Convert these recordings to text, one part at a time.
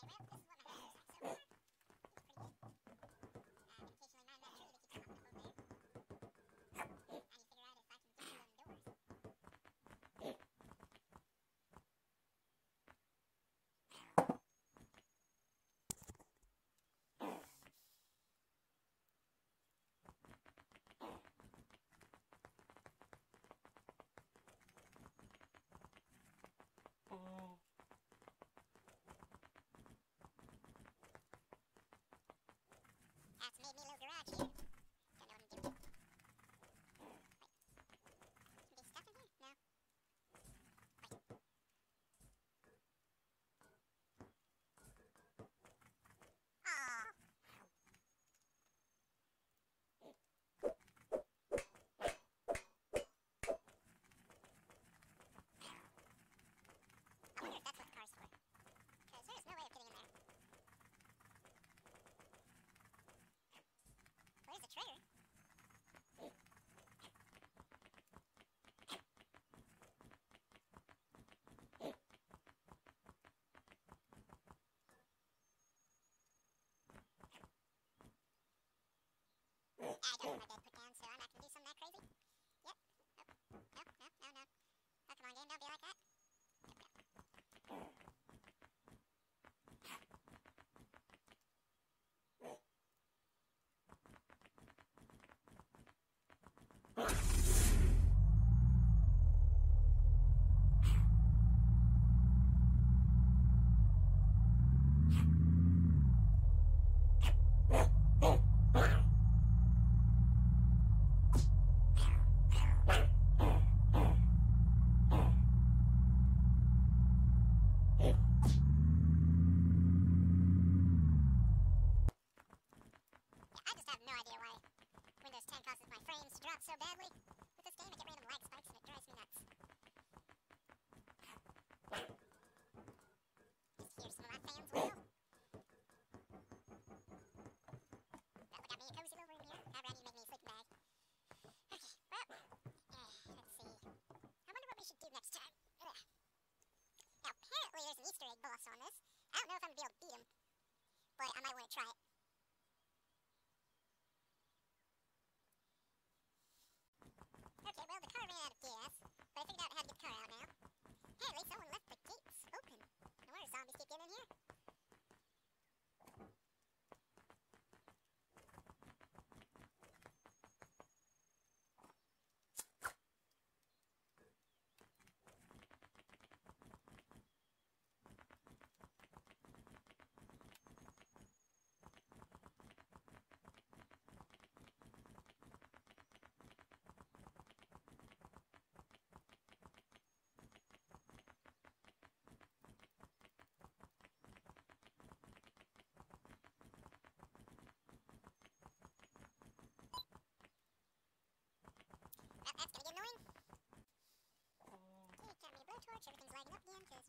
Hey, man, this is That's made me a little garage here. Don't know what I'm doing. Wait. Can be stuff in here? No. Wait. Aw. I wonder if that's what the car's for. Because there's no way of getting in there. Where's the trigger? I don't have my bed put down, so I'm not gonna do something that crazy. Yep. Oh. No, no, no, no. Oh, come on, game, don't be like that. Yeah, I just have no idea why Windows 10 causes my frames so badly. With this game, I get random lag spikes and it drives me nuts. Just hear some of my fans wail. We got me a cozy little room here. I need to make me a sleeping bag. Okay, well, uh, let's see. I wonder what we should do next time. Ugh. Now, apparently there's an Easter egg boss on this. I don't know if I'm gonna be able to beat him, but I might want to try it. sure everything's lagging up again because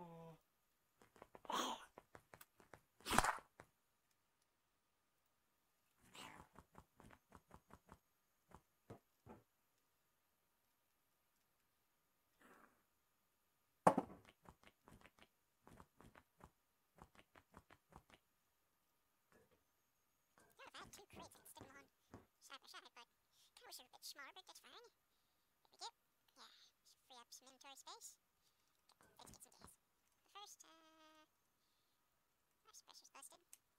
Oh. Oh. and stick them side by side, but kind of wish it was a bit smaller, but that's fine. There we go. Yeah, free up some inventory space. interested?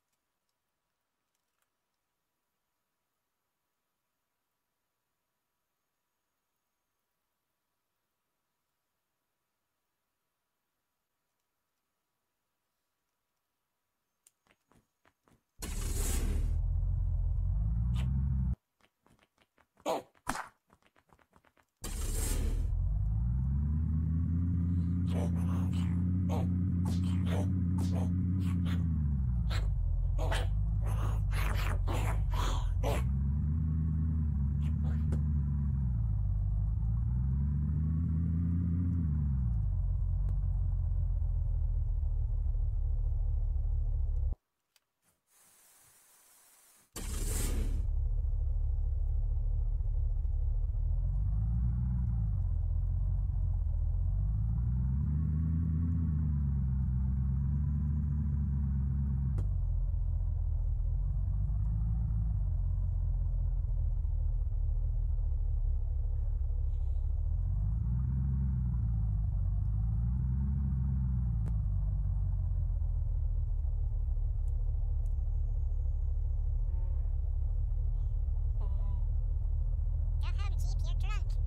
drunk.